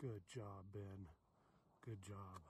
Good job, Ben. Good job.